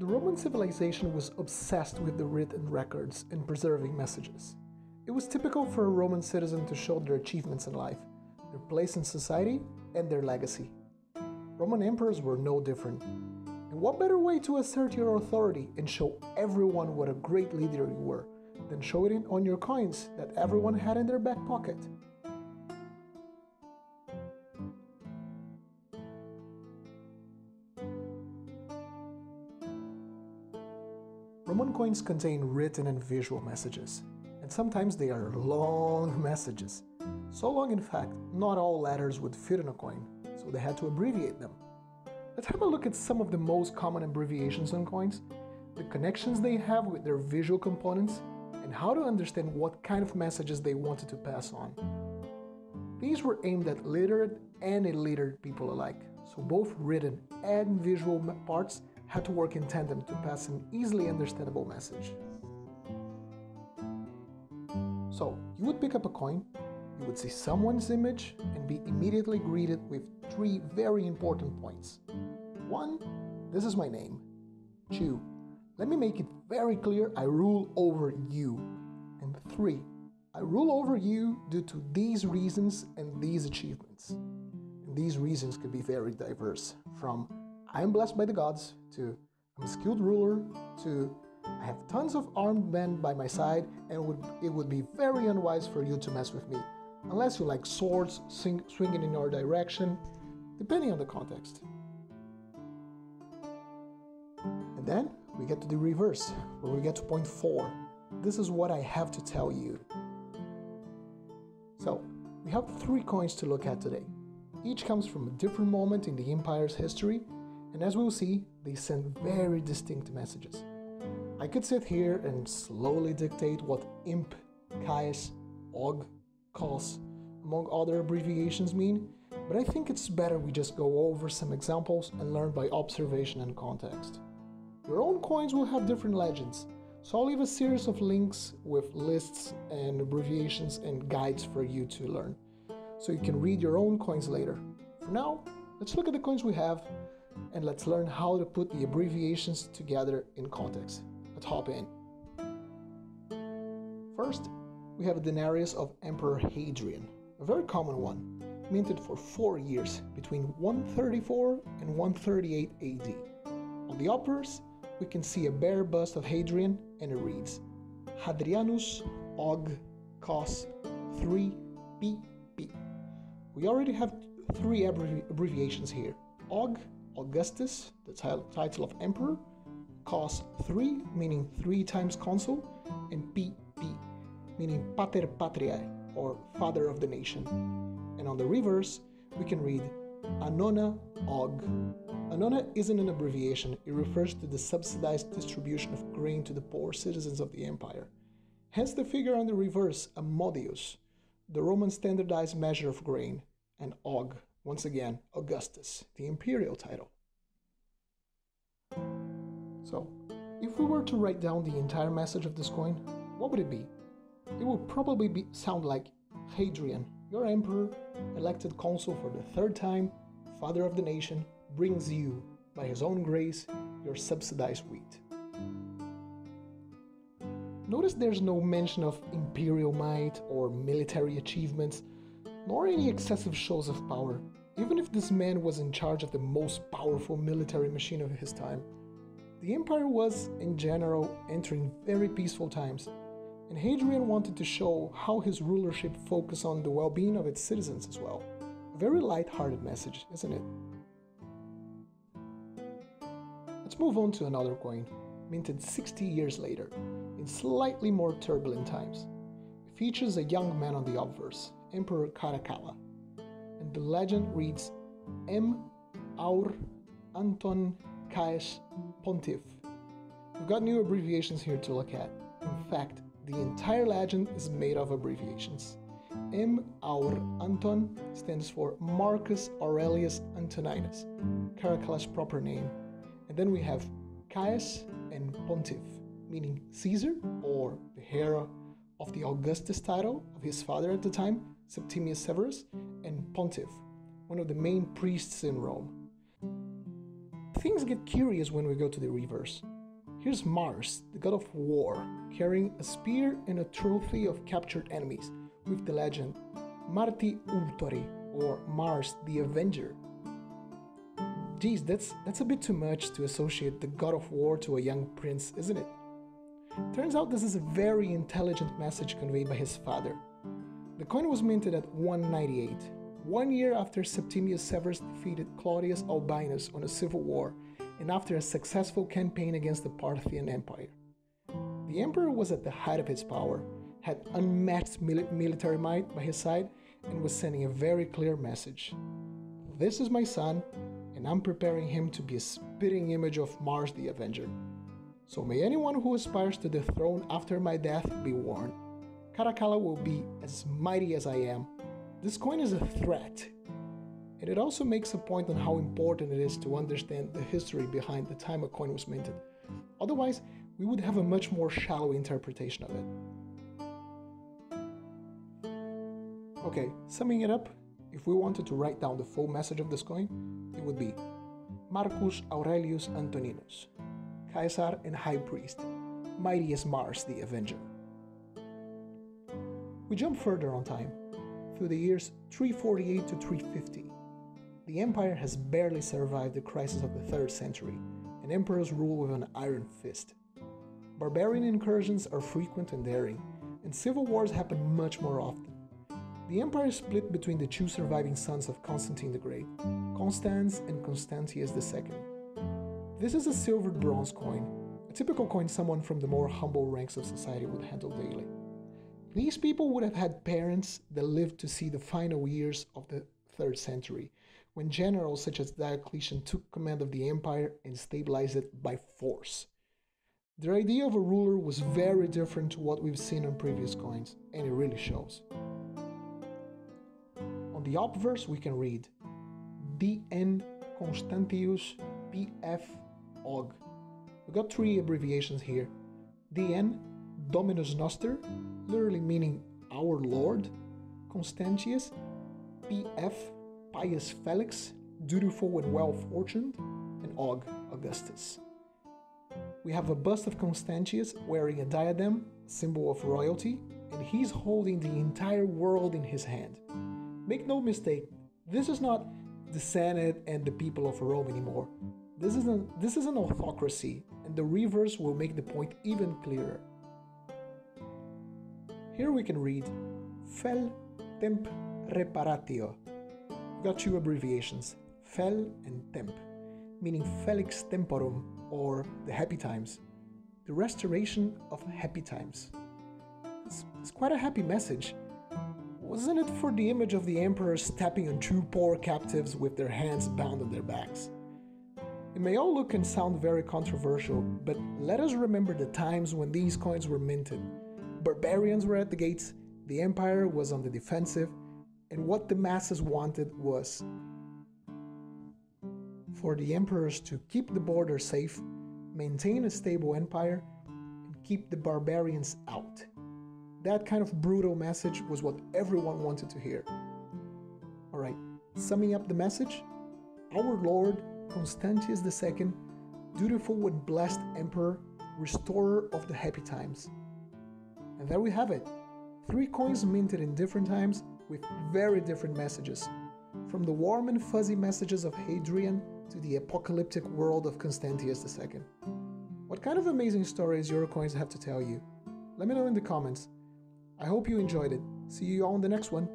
The Roman civilization was obsessed with the written records and preserving messages. It was typical for a Roman citizen to show their achievements in life, their place in society, and their legacy. Roman emperors were no different. And what better way to assert your authority and show everyone what a great leader you were than show it on your coins that everyone had in their back pocket? Roman coins contain written and visual messages, and sometimes they are long messages. So long, in fact, not all letters would fit in a coin, so they had to abbreviate them. Let's have a look at some of the most common abbreviations on coins, the connections they have with their visual components, and how to understand what kind of messages they wanted to pass on. These were aimed at literate and illiterate people alike, so both written and visual parts had to work in tandem to pass an easily understandable message. So, you would pick up a coin, you would see someone's image, and be immediately greeted with three very important points. One, this is my name. Two, let me make it very clear I rule over you. And three, I rule over you due to these reasons and these achievements. And these reasons could be very diverse from I am blessed by the gods, to I'm a skilled ruler, to I have tons of armed men by my side, and would, it would be very unwise for you to mess with me, unless you like swords swing, swinging in your direction, depending on the context. And then we get to the reverse, where we get to point four. This is what I have to tell you. So, we have three coins to look at today. Each comes from a different moment in the empire's history and as we'll see, they send very distinct messages. I could sit here and slowly dictate what imp, Caius, aug, cos, among other abbreviations mean, but I think it's better we just go over some examples and learn by observation and context. Your own coins will have different legends, so I'll leave a series of links with lists and abbreviations and guides for you to learn, so you can read your own coins later. For now, let's look at the coins we have and let's learn how to put the abbreviations together in context. Let's hop in. First, we have a denarius of Emperor Hadrian, a very common one, minted for four years between 134 and 138 AD. On the obverse, we can see a bare bust of Hadrian and it reads Hadrianus Aug Cos 3 PP. We already have three abbreviations here. Aug Augustus, the title of emperor, cos 3, meaning three times consul, and PP, meaning pater patriae, or father of the nation. And on the reverse, we can read Annona Aug. Annona isn't an abbreviation, it refers to the subsidized distribution of grain to the poor citizens of the empire. Hence the figure on the reverse, a modius, the Roman standardized measure of grain, and Aug, once again, Augustus, the imperial title. So, if we were to write down the entire message of this coin, what would it be? It would probably be, sound like Hadrian, your emperor, elected consul for the third time, father of the nation, brings you, by his own grace, your subsidized wheat. Notice there's no mention of imperial might or military achievements nor any excessive shows of power, even if this man was in charge of the most powerful military machine of his time. The empire was, in general, entering very peaceful times, and Hadrian wanted to show how his rulership focused on the well being of its citizens as well. A very light hearted message, isn't it? Let's move on to another coin, minted 60 years later, in slightly more turbulent times. It features a young man on the obverse, Emperor Caracalla. And the legend reads M. Aur Anton Caius Pontiff. We've got new abbreviations here to look at. In fact, the entire legend is made of abbreviations. M. Aur Anton stands for Marcus Aurelius Antoninus, Caracalla's proper name. And then we have Caius and Pontiff, meaning Caesar or the heir of the Augustus title of his father at the time, Septimius Severus, and Pontiff, one of the main priests in Rome. Things get curious when we go to the reverse. Here's Mars, the god of war, carrying a spear and a trophy of captured enemies, with the legend Marti Ultori, or Mars the Avenger. Geez, that's, that's a bit too much to associate the god of war to a young prince, isn't it? Turns out this is a very intelligent message conveyed by his father. The coin was minted at 198, one year after Septimius Severus defeated Claudius Albinus on a civil war and after a successful campaign against the Parthian Empire. The emperor was at the height of his power, had unmatched mil- military might by his side, and was sending a very clear message This is my son, and I'm preparing him to be a spitting image of Mars the Avenger. So may anyone who aspires to the throne after my death be warned. Caracalla will be as mighty as I am. This coin is a threat. And it also makes a point on how important it is to understand the history behind the time a coin was minted. Otherwise, we would have a much more shallow interpretation of it. Okay, summing it up, if we wanted to write down the full message of this coin, it would be Marcus Aurelius Antoninus, Caesar and High Priest, mighty as Mars the Avenger. We jump further on time, through the years 348 to 350. The empire has barely survived the crisis of the 3rd century, and emperors rule with an iron fist. Barbarian incursions are frequent and daring, and civil wars happen much more often. The empire is split between the two surviving sons of Constantine the Great, Constans and Constantius II. This is a silvered bronze coin, a typical coin someone from the more humble ranks of society would handle daily. These people would have had parents that lived to see the final years of the 3rd century, when generals such as Diocletian took command of the empire and stabilized it by force. Their idea of a ruler was very different to what we've seen on previous coins, and it really shows. On the obverse, we can read DN Constantius PF Aug. We got three abbreviations here. DN, Dominus Noster, literally meaning our Lord. Constantius, PF, Pius Felix, dutiful and well fortuned, and Aug, Augustus. We have a bust of Constantius wearing a diadem, symbol of royalty, and he's holding the entire world in his hand. Make no mistake, this is not the Senate and the people of Rome anymore. This is an, this is an autocracy, and the reverse will make the point even clearer. Here we can read Fel Temp Reparatio. We've got two abbreviations, Fel and Temp, meaning Felix Temporum or the happy times, the restoration of happy times. It's, it's quite a happy message. Wasn't it for the image of the emperor stepping on two poor captives with their hands bound on their backs? It may all look and sound very controversial, but let us remember the times when these coins were minted. Barbarians were at the gates, the empire was on the defensive, and what the masses wanted was for the emperors to keep the border safe, maintain a stable empire, and keep the barbarians out. That kind of brutal message was what everyone wanted to hear. Alright, summing up the message Our Lord Constantius II, dutiful and blessed emperor, restorer of the happy times. And there we have it three coins minted in different times with very different messages. From the warm and fuzzy messages of Hadrian to the apocalyptic world of Constantius II. What kind of amazing stories your coins have to tell you? Let me know in the comments. I hope you enjoyed it. See you all in the next one.